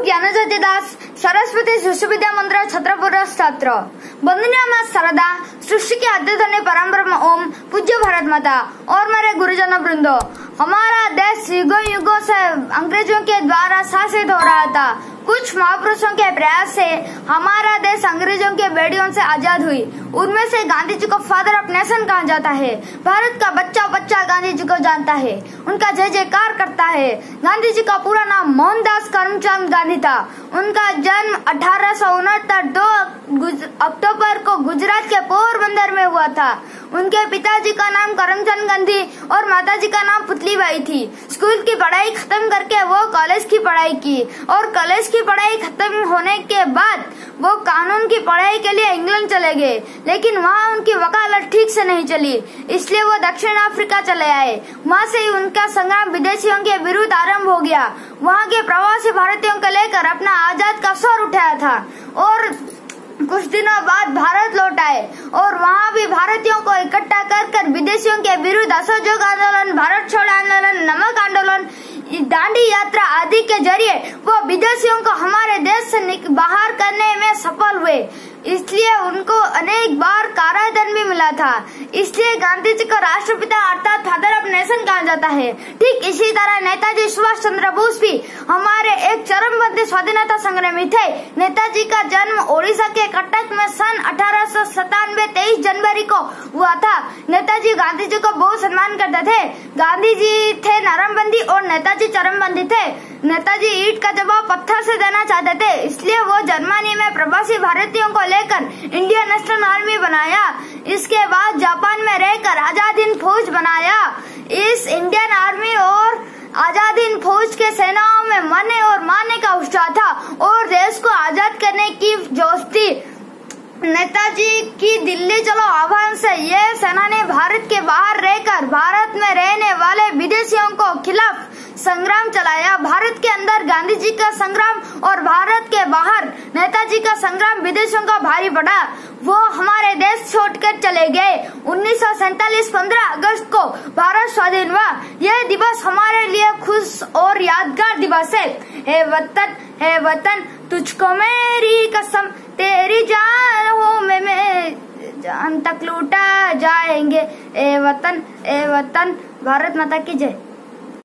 ಜ್ಞಾನಜ್ಯೋತಿ ದಾಸ್ सरस्वती शिशु विद्या मंदिर छत्रपुर छात्र बंदनिया में सरदा सृष्टि के आद्य धन्य परम ओम पूज्य भारत माता और मेरे गुरुजन वृंदो हमारा देश युगों युगों से अंग्रेज़ों के द्वारा शासित हो रहा था। कुछ महापुरुषों के प्रयास से हमारा देश अंग्रेज़ों के बेड़ियों से आज़ाद हुई। उनमें से गांधी जी को फादर ऑफ़ नेशन कहा जाता है। भारत का बच्चा बच्चा गांधी जी को जानता है। उनका जय जयकार करता है। गांधी जी का पूरा नाम मोहनदास करमचंद गांधी था। उनका जन्म अठारह सौ उनहत्तर दो अक्टूबर को गुजरात के पोरबंदर में हुआ था। उनके पिताजी का नाम करमचंद गांधी और माताजी का नाम पुतली पुतलीबाई थी। स्कूल की पढ़ाई खत्म करके वो कॉलेज की पढ़ाई की और कॉलेज की पढ़ाई खत्म होने के बाद वो कानून की पढ़ाई के लिए इंग्लैंड चले गए, लेकिन वहाँ उनकी वकालत ठीक से नहीं चली, इसलिए वो दक्षिण अफ्रीका चले आए। वहाँ से ही उनका संग्राम विदेशियों के विरुद्ध आरंभ हो गया। वहाँ के प्रवासी भारतीयों को लेकर अपना आज़ाद का स्वर उठाया था और कुछ दिनों बाद भारत और वहाँ भी भारतीयों को इकट्ठा कर कर विदेशियों के विरुद्ध असहयोग आंदोलन, भारत छोड़ आंदोलन, नमक आंदोलन दांडी यात्रा आदि के ज़रिए वो विदेशियों को हमारे देश से बाहर करने में सफल हुए। इसलिए उनको अनेक बार कारादंड भी मिला था। इसलिए गांधी जी को राष्ट्रपिता अर्थात फादर ऑफ़ नेशन कहा जाता है। ठीक इसी तरह नेताजी सुभाष चंद्र बोस भी हमारे एक चरमबंदी स्वाधीनता संग्रामी थे। नेताजी का जन्म ओडिशा के कटक में सन अठारह सौ सतानवे तेईस जनवरी को हुआ था। नेताजी गांधी जी को बहुत सम्मान करते थे। गांधी जी थे नरमबंदी और नेताजी चरमबंदी थे। नेताजी ईट का जवाब पत्थर से देना चाहते थे, इसलिए वो जर्मनी में प्रवासी भारतीयों को लेकर इंडियन नेशनल आर्मी बनाया। इसके बाद जापान में रहकर आज़ाद हिंद फौज बनाया। इस इंडियन आर्मी और आज़ाद हिंद फौज के सेनाओं में मरने और मारने का उत्साह था और देश को आज़ाद करने की जोश। थी नेताजी की दिल्ली चलो आह्वान से ये सेना ने भारत के बाहर रहकर, भारत में रहने वाले विदेशियों को खिलाफ संग्राम चलाया। भारत के अंदर गांधी जी का संग्राम और भारत के बाहर नेताजी का संग्राम विदेशों का भारी पड़ा वो हमारे देश छोड़कर चले गए। उन्नीस सौ सैतालीस पंद्रह अगस्त को भारत स्वाधीन हुआ। यह दिवस हमारे लिए खुश और यादगार दिवस है। हे वतन हे वतन, तुझको मेरी कसम, तेरी जान हो में, मैं जान तक लूटा जाएँगे। ए वतन ए वतन, भारत माता की जय।